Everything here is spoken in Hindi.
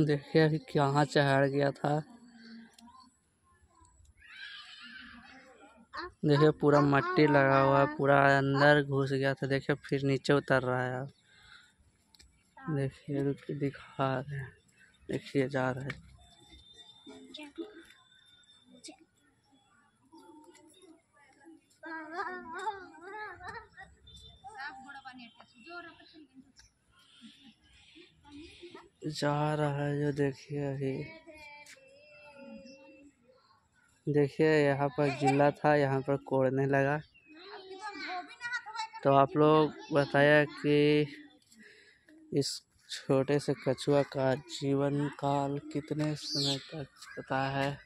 देखिए अभी कहाँ चढ़ गया था। देखिए पूरा मट्टी लगा हुआ है पूरा अंदर घुस गया था। देखिए फिर नीचे उतर रहा है अब देखिए रुक दिखा रहे हैं। देखिए जा रहा है। जा रहा है जो देखिए अभी। देखिए, यहाँ पर गिला था, यहाँ पर कोड़ने लगा। तो आप लोग बताया कि इस छोटे से कछुआ का जीवन काल कितने समय तक होता है?